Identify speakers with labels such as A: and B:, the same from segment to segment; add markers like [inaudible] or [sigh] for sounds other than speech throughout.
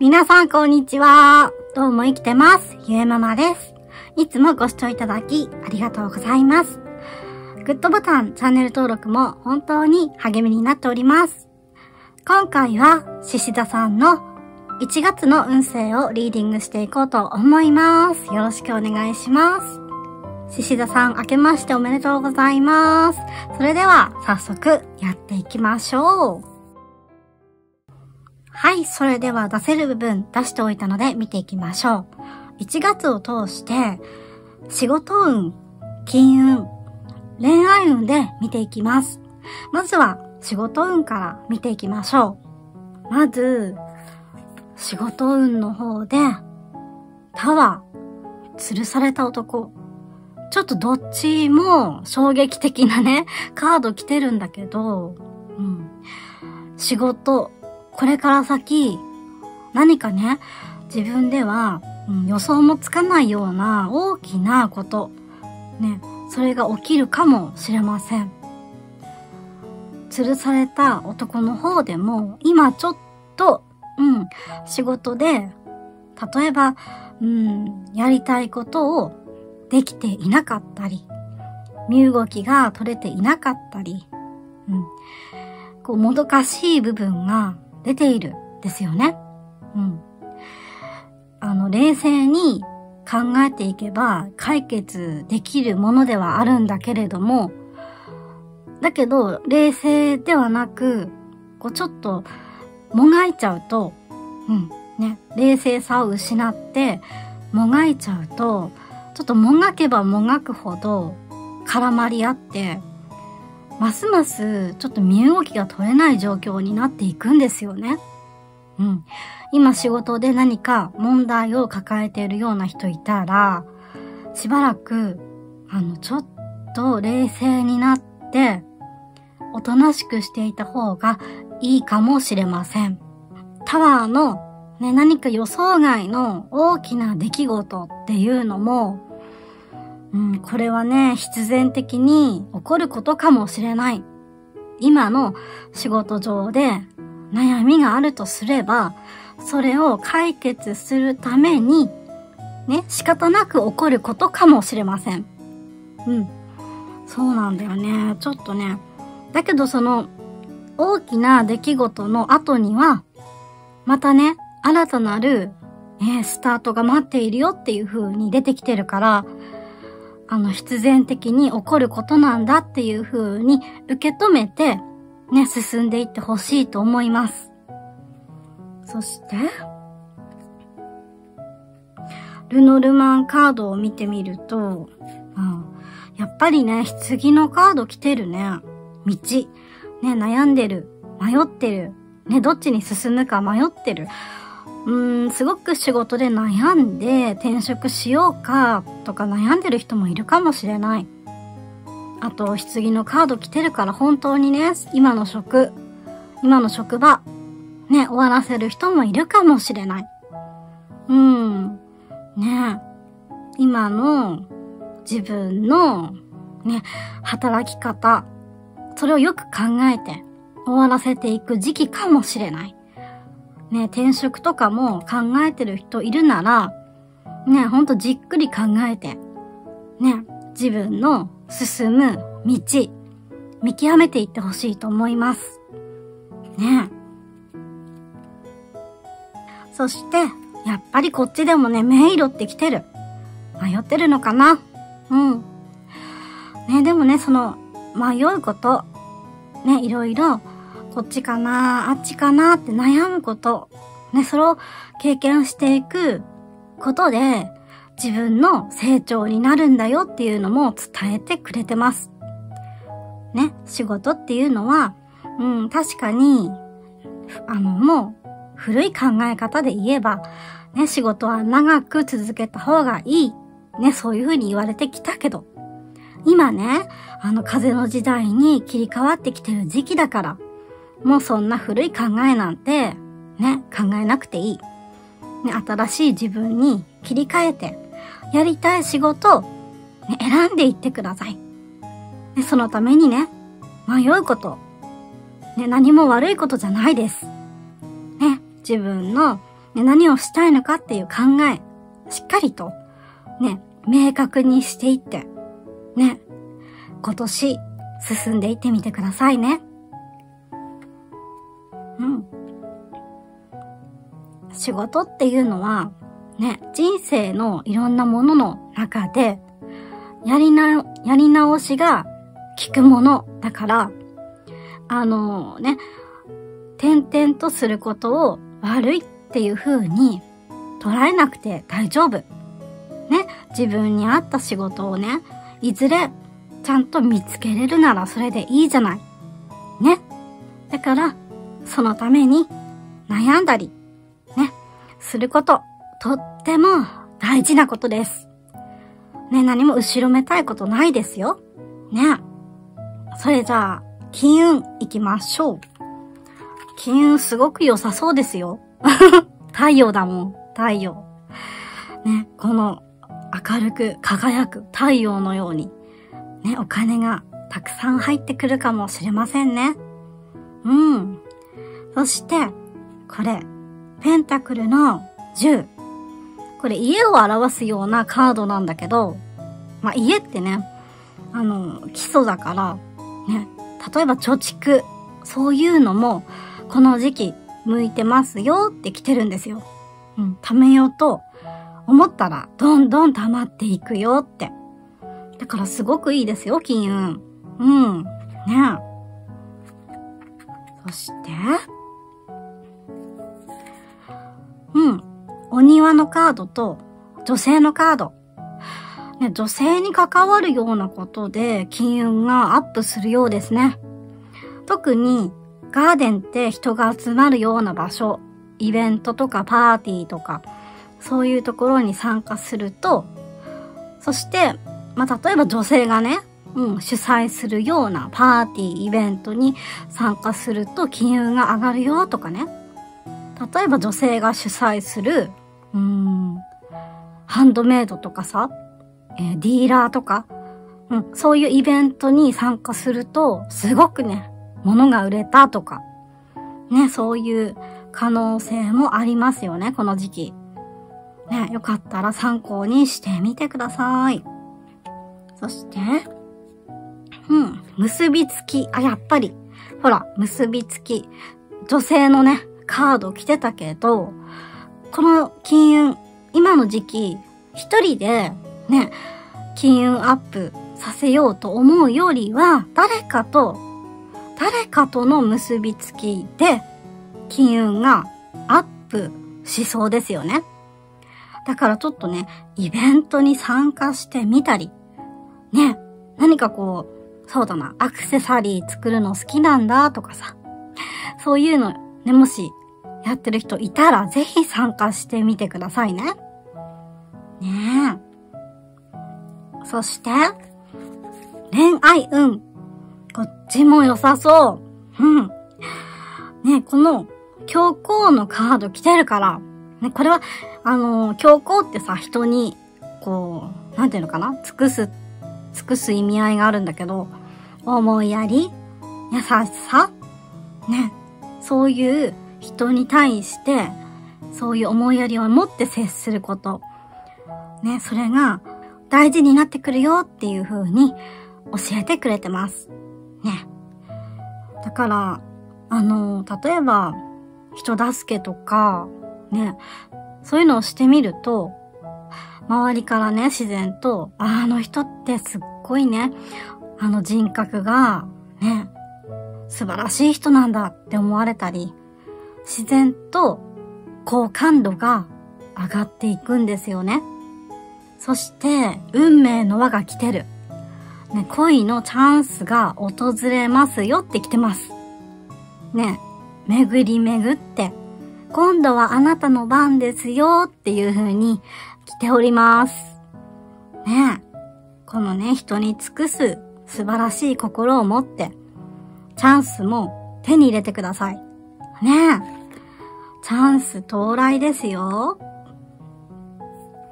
A: 皆さんこんにちは。どうも生きてます。ゆえママです。いつもご視聴いただきありがとうございます。グッドボタン、チャンネル登録も本当に励みになっております。今回は、獅子座さんの1月の運勢をリーディングしていこうと思います。よろしくお願いします。獅子座さん、明けましておめでとうございます。それでは、早速、やっていきましょう。はい、それでは出せる部分出しておいたので見ていきましょう。1月を通して、仕事運、金運、恋愛運で見ていきます。まずは仕事運から見ていきましょう。まず、仕事運の方で、タワー、吊るされた男。ちょっとどっちも衝撃的なね、カード来てるんだけど、うん。仕事、これから先、何かね、自分では、うん予想もつかないような大きなこと、ね、それが起きるかもしれません。吊るされた男の方でも、今ちょっと、うん、仕事で、例えば、うん、やりたいことをできていなかったり、身動きが取れていなかったり、うん、こう、もどかしい部分が出ているですよね。うん。あの、冷静に考えていけば解決できるものではあるんだけれども、だけど、冷静ではなく、こう、ちょっと、もがいちゃうと、うん、ね、冷静さを失って、もがいちゃうと、ちょっともがけばもがくほど、絡まり合って、ますますちょっと身動きが取れない状況になっていくんですよね。うん。今仕事で何か問題を抱えているような人いたら、しばらく、あの、ちょっと冷静になって、おとなしくしていた方がいいかもしれません。タワーのね、何か予想外の大きな出来事っていうのも、うん、これはね、必然的に起こることかもしれない。今の仕事上で悩みがあるとすれば、それを解決するために、ね、仕方なく起こることかもしれません。うん。そうなんだよね。ちょっとね。だけどその、大きな出来事の後には、またね、新たなる、ね、スタートが待っているよっていう風に出てきてるから、あの、必然的に起こることなんだっていう風に受け止めて、ね、進んでいってほしいと思います。そして、ルノルマンカードを見てみると、うん、やっぱりね、棺のカード来てるね。道。ね、悩んでる。迷ってる。ね、どっちに進むか迷ってる。うーん、すごく仕事で悩んで転職しようかとか悩んでる人もいるかもしれない。あと、棺のカード来てるから本当にね、今の職、今の職場、ね、終わらせる人もいるかもしれない。うん。ね今の自分のね、働き方、それをよく考えて終わらせていく時期かもしれない。ね、転職とかも考えてる人いるなら、ね、ほんとじっくり考えて、ね、自分の進む道、見極めていってほしいと思います。ね。そして、やっぱりこっちでもね、迷路って来てる。迷ってるのかな？うん。ね、でもね、その、迷うこと、ね、いろいろ、こっちかな、あっちかなって悩むこと、ね、それを経験していくことで、自分の成長になるんだよっていうのも伝えてくれてます。ね、仕事っていうのは、うん、確かに、あの、もう、古い考え方で言えば、ね、仕事は長く続けた方がいい。ね、そういうふうに言われてきたけど、今ね、あの風の時代に切り替わってきてる時期だから、もうそんな古い考えなんて、ね、考えなくていい。ね、新しい自分に切り替えて、やりたい仕事を、ね、選んでいってください。ね、そのためにね、迷うこと、ね、何も悪いことじゃないです。ね、自分のね、何をしたいのかっていう考え、しっかりと、ね、明確にしていって、ね、今年進んでいってみてくださいね。うん。仕事っていうのは、ね、人生のいろんなものの中で、やりな、やり直しが効くものだから、あのね、点々とすることを悪いっていう風に捉えなくて大丈夫。ね、自分に合った仕事をね、いずれちゃんと見つけれるならそれでいいじゃない。ね。だから、そのために悩んだり、ね、すること、とっても大事なことです。ね、何も後ろめたいことないですよ。ね。それじゃあ、金運行きましょう。金運すごく良さそうですよ。[laughs] 太陽だもん、太陽。ね、この明るく輝く太陽のように、ね、お金がたくさん入ってくるかもしれませんね。うん。そして、これ、ペンタクルの10。これ家を表すようなカードなんだけど、まあ、家ってね、あの、基礎だから、ね、例えば貯蓄、そういうのも、この時期向いてますよって来てるんですよ。うん、貯めようと思ったら、どんどん溜まっていくよって。だからすごくいいですよ、金運。うん。ねそして、うん。お庭のカードと女性のカード。ね、女性に関わるようなことで金運がアップするようですね。特にガーデンって人が集まるような場所、イベントとかパーティーとか、そういうところに参加すると、そして、まあ、例えば女性がね、うん、主催するようなパーティー、イベントに参加すると金運が上がるよとかね。例えば女性が主催する、うん、ハンドメイドとかさ、えー、ディーラーとか、うん、そういうイベントに参加すると、すごくね、物が売れたとか、ね、そういう可能性もありますよね、この時期。ね、よかったら参考にしてみてください。そして、うん、結びつき、あ、やっぱり、ほら、結びつき、女性のね、カード来てたけど、この金運、今の時期、一人で、ね、金運アップさせようと思うよりは、誰かと誰かとの結びつきで金運がアップしそうですよね。だからちょっとね、イベントに参加してみたり、ね、何かこう、そうだな、アクセサリー作るの好きなんだとかさ、そういうのね、もしやってる人いたらぜひ参加してみてくださいね。ねえ。そして、恋愛運こっちも良さそう。うん。ね、この、強行のカード来てるから、ね、これは、あのー、強行ってさ、人に、こう、なんていうのかな？尽くす、尽くす意味合いがあるんだけど、思いやり、優しさ、ね、そういう人に対して、そういう思いやりを持って接すること。ね、それが大事になってくるよっていう風に教えてくれてます。ね。だから、あの、例えば、人助けとか、ね、そういうのをしてみると、周りからね、自然と、あの人ってすっごいね、あの人格が、ね、素晴らしい人なんだって思われたり、自然と好感度が上がっていくんですよね。そして、運命の輪が来てる。ね、恋のチャンスが訪れますよって来てます。ね、巡り巡って、今度はあなたの番ですよっていう風に来ております。ね、このね、人に尽くす素晴らしい心を持って、チャンスも手に入れてください。ねえチャンス到来ですよ。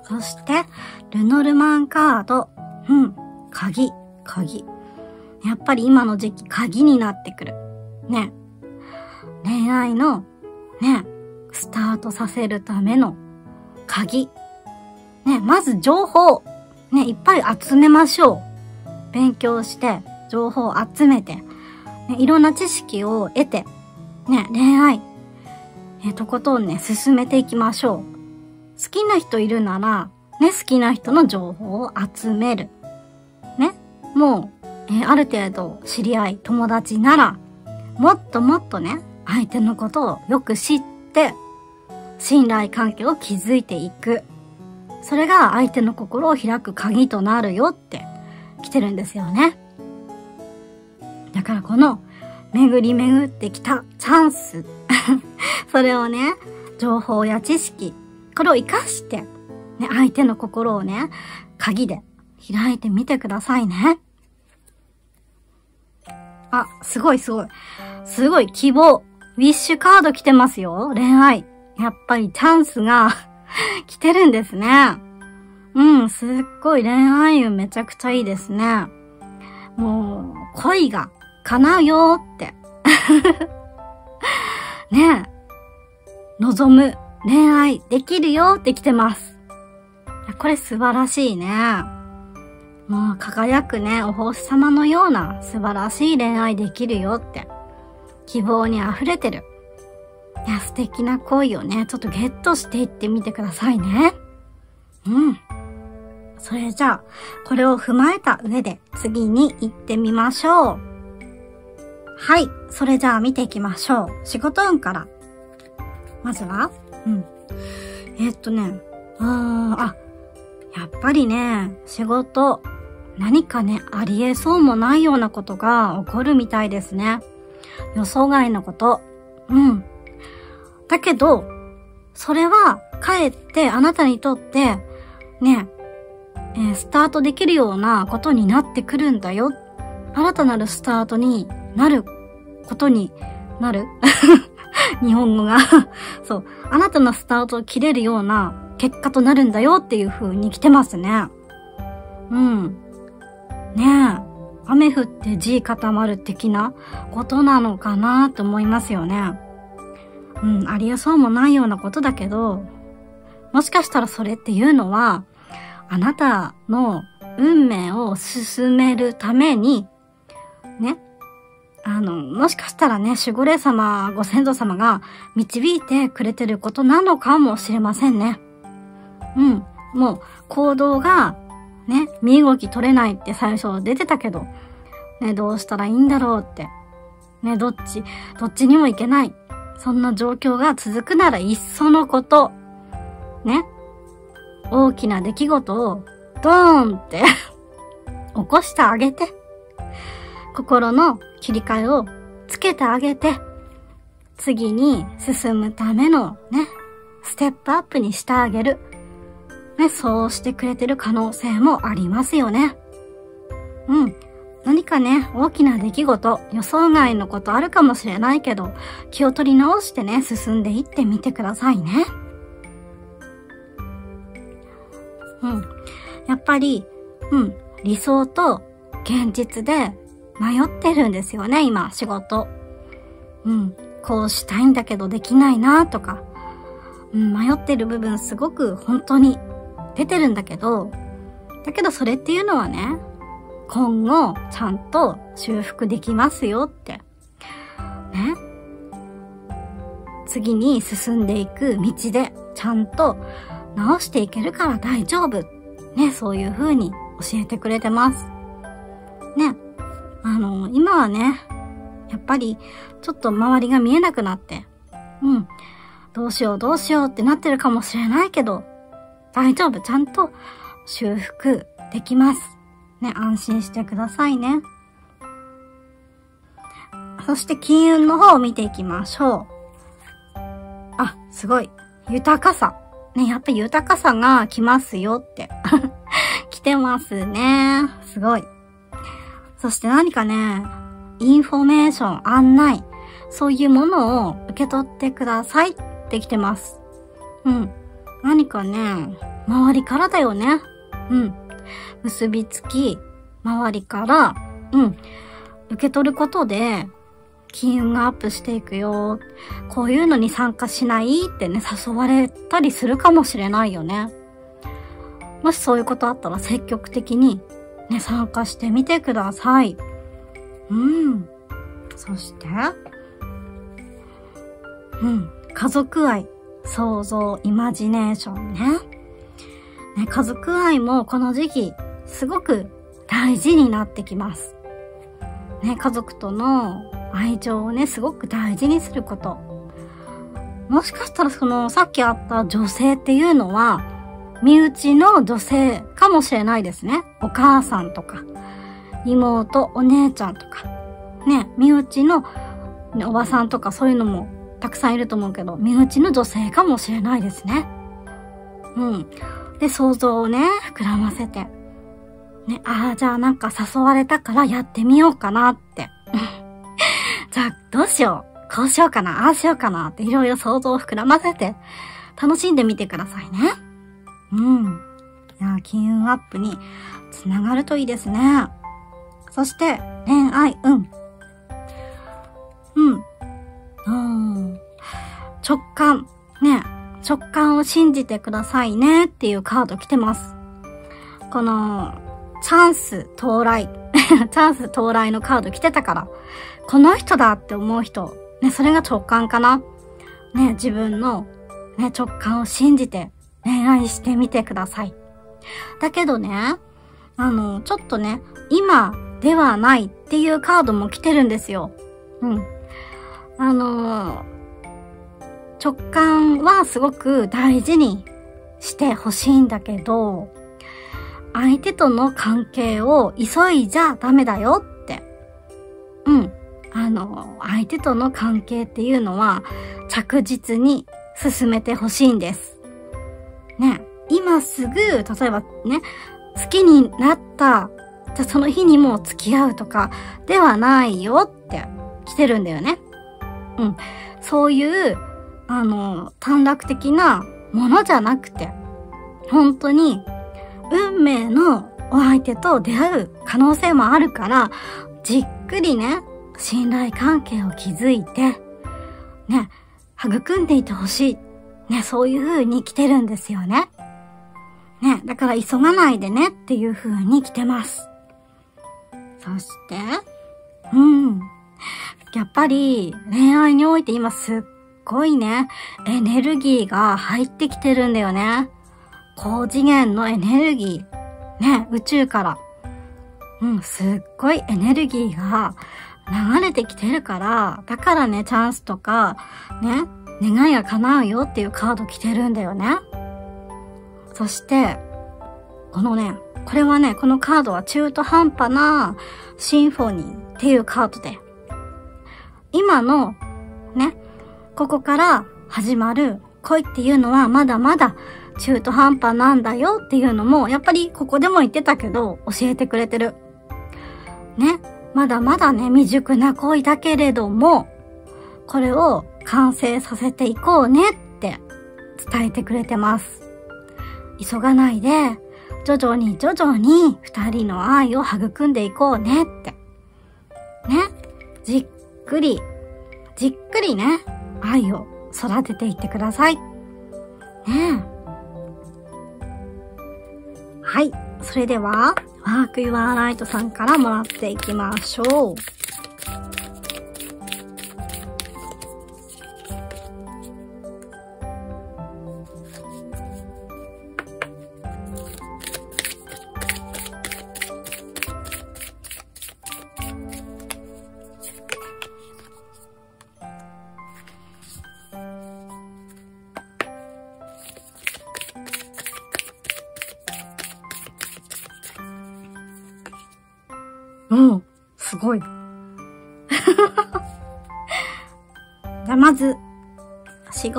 A: そして、ルノルマンカード。うん、鍵。鍵。やっぱり今の時期鍵になってくる。ね。恋愛の、ね、スタートさせるための鍵。ね、まず情報。ね、いっぱい集めましょう。勉強して、情報を集めて、ね、いろんな知識を得て、ね、恋愛、えとことんね、進めていきましょう。好きな人いるなら、ね、好きな人の情報を集める。ね、もう、えー、ある程度知り合い、友達なら、もっともっとね、相手のことをよく知って、信頼関係を築いていく。それが相手の心を開く鍵となるよって来てるんですよね。だからこの巡り巡ってきたチャンス。それをね、情報や知識、これを活かして、ね、相手の心をね、鍵で開いてみてくださいね。あ、すごいすごい。すごい希望。ウィッシュカード来てますよ。恋愛。やっぱりチャンスが [laughs] 来てるんですね。うん、すっごい恋愛運めちゃくちゃいいですね。もう、恋が叶うよって。[laughs] ねえ。望む恋愛できるよって来てます。これ素晴らしいね。もう輝くね、お星様のような素晴らしい恋愛できるよって。希望に溢れてる。いや、素敵な恋をね、ちょっとゲットしていってみてくださいね。うん。それじゃあ、これを踏まえた上で次に行ってみましょう。はい。それじゃあ見ていきましょう。仕事運から。まずは、うん。えー、っとね、あー、あ、やっぱりね、仕事、何かね、ありえそうもないようなことが起こるみたいですね。予想外のこと。うん。だけど、それは、かえってあなたにとって、ね、えー、スタートできるようなことになってくるんだよ。新たなるスタートになることになる [laughs] [laughs] 日本語が [laughs] そう。あなたのスタートを切れるような結果となるんだよっていう風に来てますね。うん。ねえ。雨降って地固まる的なことなのかなと思いますよね。うん、ありえそうもないようなことだけど、もしかしたらそれっていうのは、あなたの運命を進めるために、ね、あの、もしかしたらね、守護霊様、ご先祖様が導いてくれてることなのかもしれませんね。うん。もう、行動がね、身動き取れないって最初出てたけど、ね、どうしたらいいんだろうって。ね、どっち、どっちにも行けない。そんな状況が続くならいっそのこと。ね。大きな出来事をドーンって [laughs] 起こしてあげて。心の切り替えをつけてあげて。次に進むためのね、ステップアップにしてあげる。ね、そうしてくれてる可能性もありますよね。うん。何かね、大きな出来事、予想外のことあるかもしれないけど、気を取り直してね、進んでいってみてくださいね。うん。やっぱり、うん、理想と現実で迷ってるんですよね、今、仕事。うん、こうしたいんだけどできないなとか、うん、迷ってる部分すごく本当に出てるんだけど、だけどそれっていうのはね、今後ちゃんと修復できますよって。ね。次に進んでいく道でちゃんと直していけるから大丈夫。ね、そういう風に教えてくれてます。ね。今はね、やっぱりちょっと周りが見えなくなって、うん。どうしようどうしようってなってるかもしれないけど、大丈夫。ちゃんと修復できます。ね、安心してくださいね。そして金運の方を見ていきましょう。あ、すごい。豊かさ。ね、やっぱ豊かさが来ますよって。[laughs] 来てますね。すごい。そして何かね、インフォメーション、案内、そういうものを受け取ってくださいって来てます。うん。何かね、周りからだよね。うん。結びつき、周りから、うん。受け取ることで、金運がアップしていくよ。こういうのに参加しない？ってね、誘われたりするかもしれないよね。もしそういうことあったら積極的にね、参加してみてください。うん。そして、うん。家族愛、想像、イマジネーションね。ね、家族愛もこの時期、すごく大事になってきます。ね、家族との愛情をね、すごく大事にすること。もしかしたらその、さっきあった女性っていうのは、身内の女性かもしれないですね。お母さんとか、妹、お姉ちゃんとか、ね、身内の、おばさんとかそういうのもたくさんいると思うけど、身内の女性かもしれないですね。うん。で、想像をね、膨らませて。ね、ああ、じゃあなんか誘われたからやってみようかなって。[laughs] じゃあ、どうしよう。こうしようかな。ああしようかな。っていろいろ想像を膨らませて、楽しんでみてくださいね。うん。いや、金運アップにつながるといいですね。そして、恋愛運。うん。うん。直感。ね。直感を信じてくださいねっていうカード来てます。この、チャンス到来。[laughs] チャンス到来のカード来てたから、この人だって思う人、ね、それが直感かな。ね、自分の、ね、直感を信じて恋愛してみてください。だけどね、あの、ちょっとね、今ではないっていうカードも来てるんですよ。うん。あの直感はすごく大事にしてほしいんだけど、相手との関係を急いじゃダメだよって。うん。あの、相手との関係っていうのは着実に進めてほしいんです。すぐ、例えばね、好きになった、じゃその日にも付き合うとかではないよって来てるんだよね。うん。そういう、あの、短絡的なものじゃなくて、本当に運命のお相手と出会う可能性もあるから、じっくりね、信頼関係を築いて、ね、育んでいてほしい。ね、そういう風に来てるんですよね。ね、だから急がないでねっていう風に来てます。そして、うん。やっぱり恋愛において今すっごいね、エネルギーが入ってきてるんだよね。高次元のエネルギー。ね、宇宙から。うん、すっごいエネルギーが流れてきてるから、だからね、チャンスとか、ね、願いが叶うよっていうカード来てるんだよね。そして、このね、これはね、このカードは中途半端なシンフォニーっていうカードで、今の、ね、ここから始まる恋っていうのはまだまだ中途半端なんだよっていうのも、やっぱりここでも言ってたけど、教えてくれてる。ね。まだまだね、未熟な恋だけれども、これを完成させていこうねって伝えてくれてます。急がないで、徐々に徐々に二人の愛を育んでいこうねって。ね。じっくり、じっくりね、愛を育てていってください。ね。はい。それでは、ワークユアライトさんからもらっていきましょう。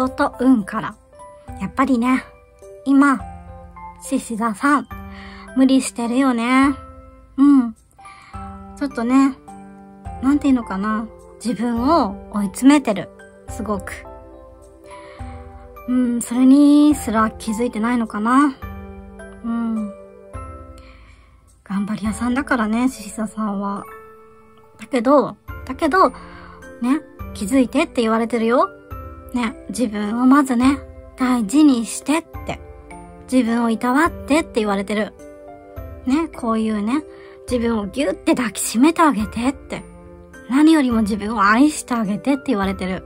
A: 仕事運から。やっぱりね、今、獅子座さん、無理してるよね。うん。ちょっとね、なんていうのかな。自分を追い詰めてる。すごく。うん、それにすら気づいてないのかな。うん。頑張り屋さんだからね、獅子座さんは。だけど、だけど、ね、気づいてって言われてるよ。ね、自分をまずね、大事にしてって。自分をいたわってって言われてる。ね、こういうね、自分をぎゅって抱きしめてあげてって。何よりも自分を愛してあげてって言われてる。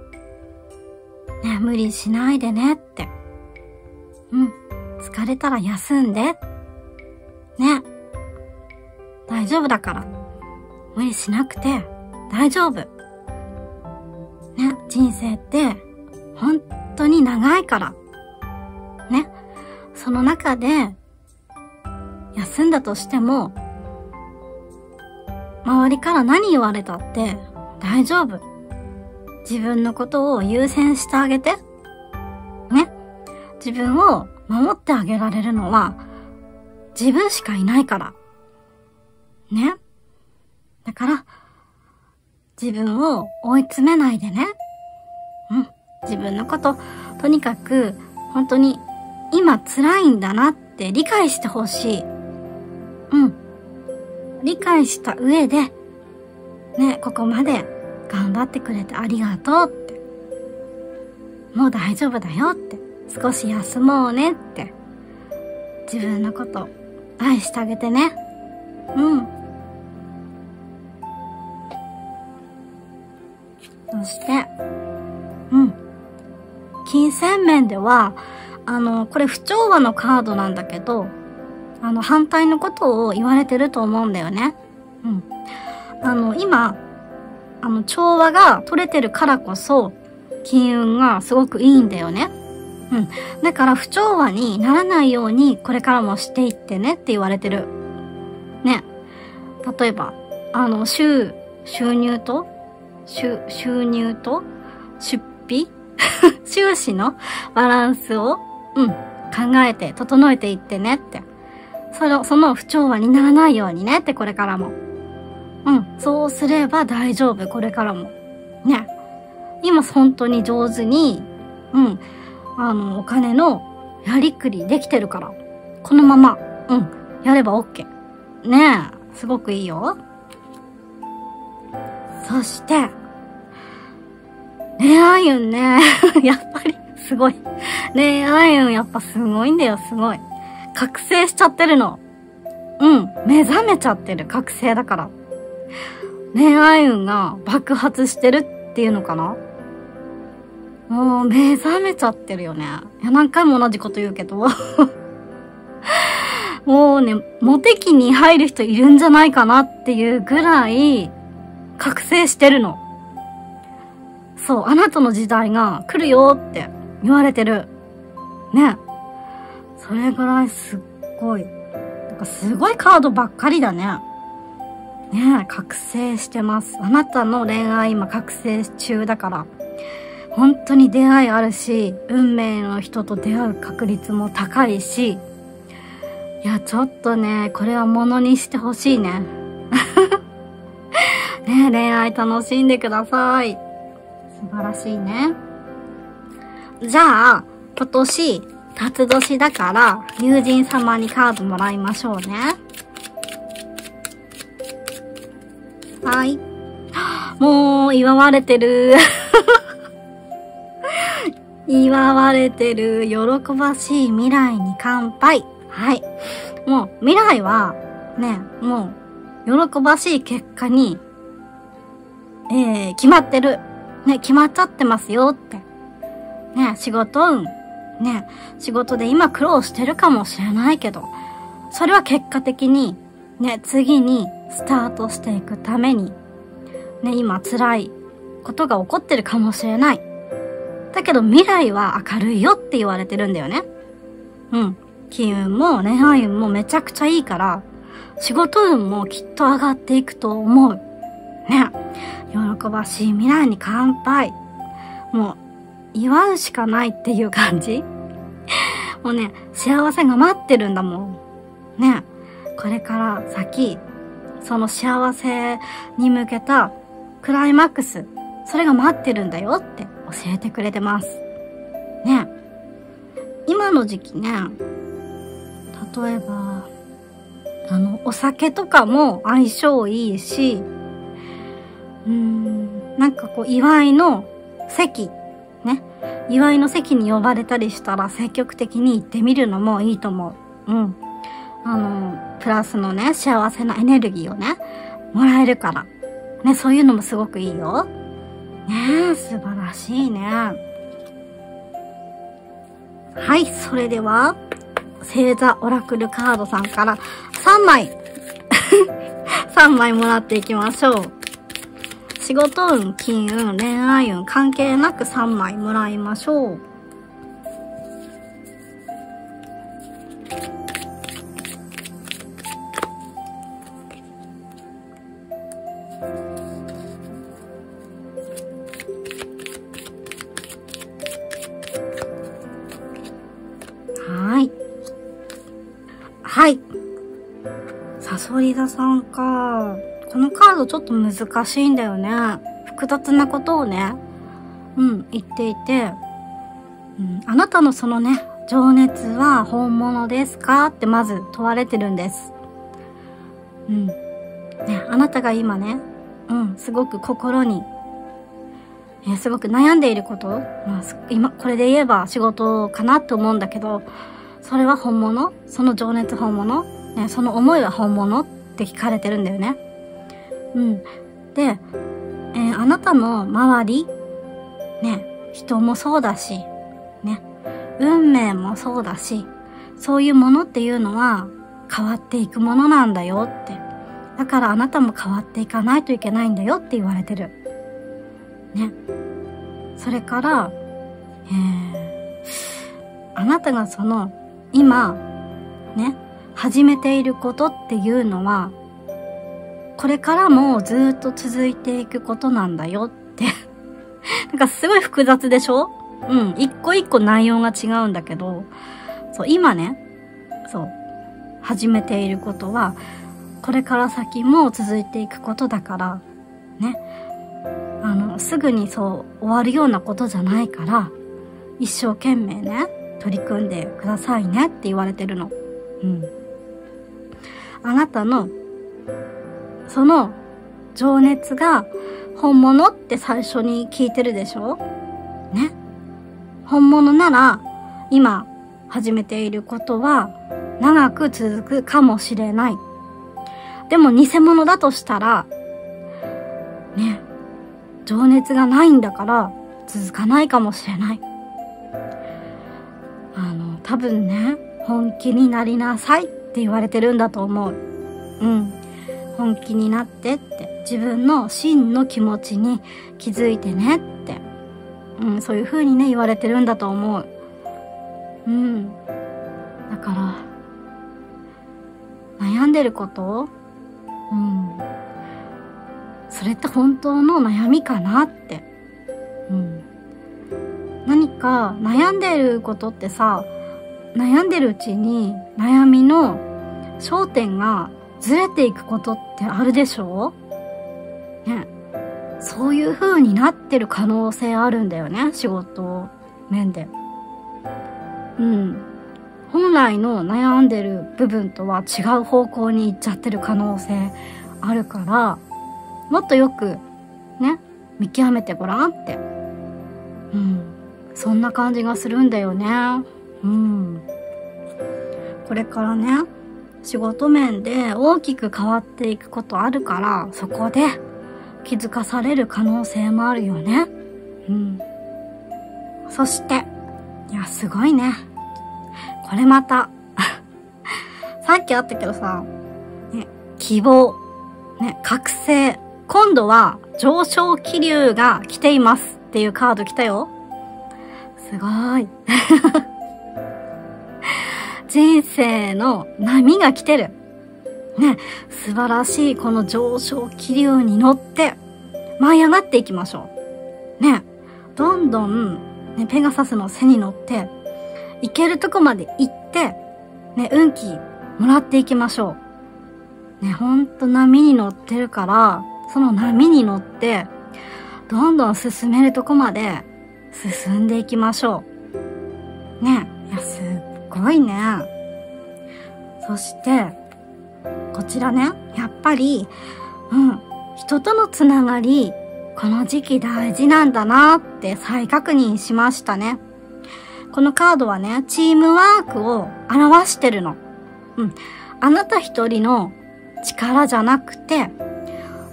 A: ね、無理しないでねって。うん、疲れたら休んで。ね。大丈夫だから。無理しなくて大丈夫。ね、人生って本当に長いから。ね。その中で休んだとしても周りから何言われたって大丈夫。自分のことを優先してあげて。ね。自分を守ってあげられるのは自分しかいないから。ね。だから、自分を追い詰めないでね。自分のこと、とにかく、本当に、今辛いんだなって理解してほしい。うん。理解した上で、ね、ここまで頑張ってくれてありがとうって。もう大丈夫だよって。少し休もうねって。自分のこと愛してあげてね。金銭面では、あの、これ不調和のカードなんだけど、あの、反対のことを言われてると思うんだよね。うん。あの、今、あの、調和が取れてるからこそ、金運がすごくいいんだよね。うん。だから不調和にならないように、これからもしていってねって言われてる。ね。例えば、あの、収、収入と、収、収入と、出費 [laughs] 収支のバランスを、うん、考えて、整えていってねって。その、その不調和にならないようにねって、これからも。うん、そうすれば大丈夫、これからも。ね。今本当に上手に、うん、あの、お金のやりくりできてるから。このまま、うん、やれば OK。ねえ、すごくいいよ。そして、恋愛運ね、[laughs] やっぱりすごい。恋愛運やっぱすごいんだよ、すごい。覚醒しちゃってるの。うん。目覚めちゃってる。覚醒だから。恋愛運が爆発してるっていうのかなもう目覚めちゃってるよね。いや、何回も同じこと言うけど。[laughs] もうね、モテ期に入る人いるんじゃないかなっていうぐらい、覚醒してるの。そう、あなたの時代が来るよって言われてる。ね。それぐらいすっごい。なんかすごいカードばっかりだね。ねえ、覚醒してます。あなたの恋愛今覚醒中だから。本当に出会いあるし、運命の人と出会う確率も高いし、いや、ちょっとね、これはものにしてほしいね。[laughs] ね恋愛楽しんでください。素晴らしいね。じゃあ、今年、辰年だから、友人様にカードもらいましょうね。はい。[gasps] もう、祝われてる。[laughs] 祝われてる。喜ばしい未来に乾杯。はい。もう、未来は、ね、もう、喜ばしい結果に、えー、決まってる。ね、決まっちゃってますよって。ね、仕事運。ね、仕事で今苦労してるかもしれないけど、それは結果的に、ね、次にスタートしていくために、ね、今辛いことが起こってるかもしれない。だけど未来は明るいよって言われてるんだよね。うん。金運も恋愛運もめちゃくちゃいいから、仕事運もきっと上がっていくと思う。ね。喜ばしい未来に乾杯。もう、祝うしかないっていう感じもうね、幸せが待ってるんだもん。ね。これから先、その幸せに向けたクライマックス、それが待ってるんだよって教えてくれてます。ね。今の時期ね、例えば、あの、お酒とかも相性いいし、うん、なんかこう、祝いの席、ね。祝いの席に呼ばれたりしたら積極的に行ってみるのもいいと思う。うん。あの、プラスのね、幸せなエネルギーをね、もらえるから。ね、そういうのもすごくいいよ。ねえ、素晴らしいね。はい、それでは、星座オラクルカードさんから3枚 [laughs] 3枚もらっていきましょう。仕事運、金運、恋愛運関係なく3枚もらいましょう。はい。サソリ座さんか。このカードちょっと難しいんだよね。複雑なことをね、うん、言っていて、うん、あなたのそのね、情熱は本物ですか？ってまず問われてるんです。うん。ね、あなたが今ね、うん、すごく心に、え、すごく悩んでいること、まあ、今、これで言えば仕事かなって思うんだけど、それは本物？その情熱本物？ね、その思いは本物？って聞かれてるんだよね。うん。で、えー、あなたの周り、ね、人もそうだし、ね、運命もそうだし、そういうものっていうのは変わっていくものなんだよって。だからあなたも変わっていかないといけないんだよって言われてる。ね。それから、えー、あなたがその今、ね、始めていることっていうのは、これからもずっと続いていくことなんだよって [laughs] なんかすごい複雑でしょ？うん。一個一個内容が違うんだけど、そう、今ね、そう、始めていることは、これから先も続いていくことだから、ね。あの、すぐにそう終わるようなことじゃないから、一生懸命ね、取り組んでくださいねって言われてるの。うん。あなたの、その情熱が本物って最初に聞いてるでしょ？ね。本物なら、今始めていることは長く続くかもしれない。でも偽物だとしたら、ね、情熱がないんだから続かないかもしれない。あの多分ね、本気になりなさいって言われてるんだと思う。うん。本気になってって、自分の真の気持ちに気づいてねって、うん、そういう風にね、言われてるんだと思う。うん。だから、悩んでること？うん。それって本当の悩みかなって。うん。何か悩んでることってさ、悩んでるうちに悩みの焦点がずれていくことってあるでしょ？ね。そういう風になってる可能性あるんだよね、仕事面で。うん。本来の悩んでる部分とは違う方向に行っちゃってる可能性あるから、もっとよく、ね、見極めてごらんって。うん。そんな感じがするんだよね。うん。これからね、仕事面で大きく変わっていくことあるから、そこで気づかされる可能性もあるよね。うん。そして、いや、すごいね。これまた [laughs] さっきあったけどさ、ね、希望、ね、覚醒、今度は上昇気流が来ていますっていうカード来たよ。すごい。人生の波が来てる。ね、素晴らしいこの上昇気流に乗って舞い上がっていきましょう。ね、どんどん、ね、ペガサスの背に乗って、行けるとこまで行って、ね、運気もらっていきましょう。ね、ほんと波に乗ってるから、その波に乗って、どんどん進めるとこまで進んでいきましょう。ね、ごいね。そして、こちらね、やっぱり、うん、人とのつながり、この時期大事なんだなって再確認しましたね。このカードはね、チームワークを表してるの。うん。あなた一人の力じゃなくて、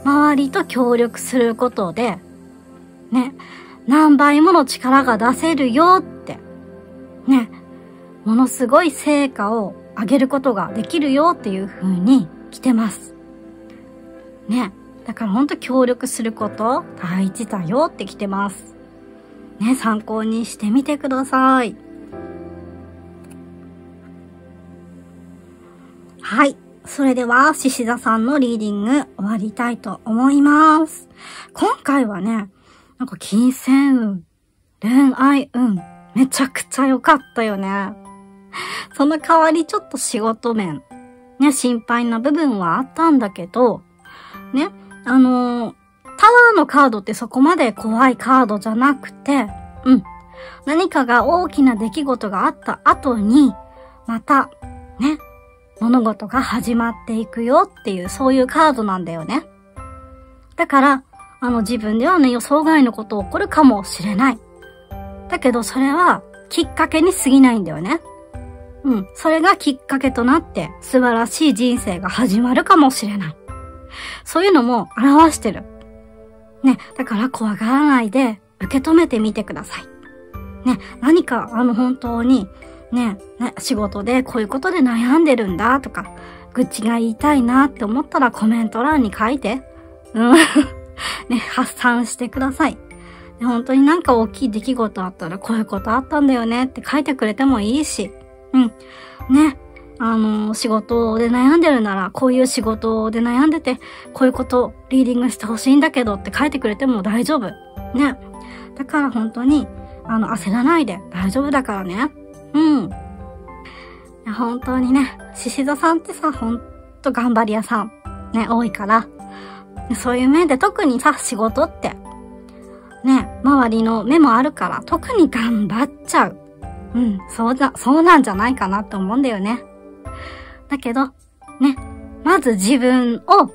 A: 周りと協力することで、ね、何倍もの力が出せるよって、ね、ものすごい成果を上げることができるよっていう風に来てます。ね、だからほんと協力すること大事だよって来てます。ね、参考にしてみてください。はい。それでは、獅子座さんのリーディング終わりたいと思います。今回はね、なんか金銭運、恋愛運、めちゃくちゃ良かったよね。[laughs] その代わりちょっと仕事面、ね、心配な部分はあったんだけど、ね、あのー、タワーのカードってそこまで怖いカードじゃなくて、うん。何かが大きな出来事があった後に、また、ね、物事が始まっていくよっていう、そういうカードなんだよね。だから、あの自分ではね、予想外のこと起こるかもしれない。だけどそれはきっかけに過ぎないんだよね。うん。それがきっかけとなって素晴らしい人生が始まるかもしれない。そういうのも表してる。ね。だから怖がらないで受け止めてみてください。ね。何かあの本当にね、ね、仕事でこういうことで悩んでるんだとか、愚痴が言いたいなって思ったらコメント欄に書いて、うん、[laughs] ね、発散してください。本当になんか大きい出来事あったらこういうことあったんだよねって書いてくれてもいいし、うん。ね。あの、仕事で悩んでるなら、こういう仕事で悩んでて、こういうことリーディングしてほしいんだけどって書いてくれても大丈夫。ね。だから本当に、あの、焦らないで大丈夫だからね。うん。本当にね、獅子座さんってさ、ほんと頑張り屋さん、ね、多いから、そういう面で特にさ、仕事って、ね、周りの目もあるから、特に頑張っちゃう。うん、そうじゃ、そうなんじゃないかなって思うんだよね。だけど、ね、まず自分を、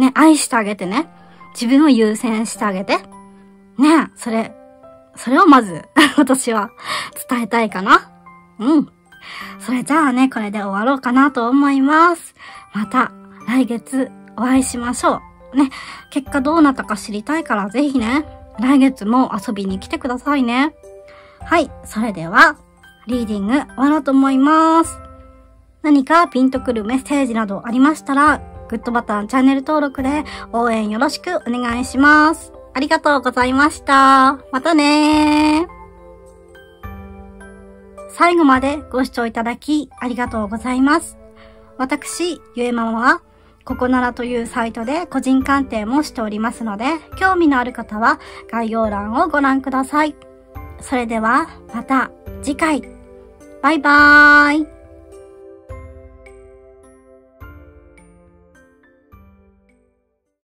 A: ね、愛してあげてね。自分を優先してあげて。ね、それ、それをまず [laughs] 私は伝えたいかな。うん。それじゃあね、これで終わろうかなと思います。また来月お会いしましょう。ね、結果どうなったか知りたいからぜひね、来月も遊びに来てくださいね。はい、それでは、リーディング終わろうと思います。何かピンとくるメッセージなどありましたら、グッドボタン、チャンネル登録で応援よろしくお願いします。ありがとうございました。またねー。最後までご視聴いただきありがとうございます。私、ゆえママは、ここならというサイトで個人鑑定もしておりますので、興味のある方は概要欄をご覧ください。それでは、また次回。バイバーイ。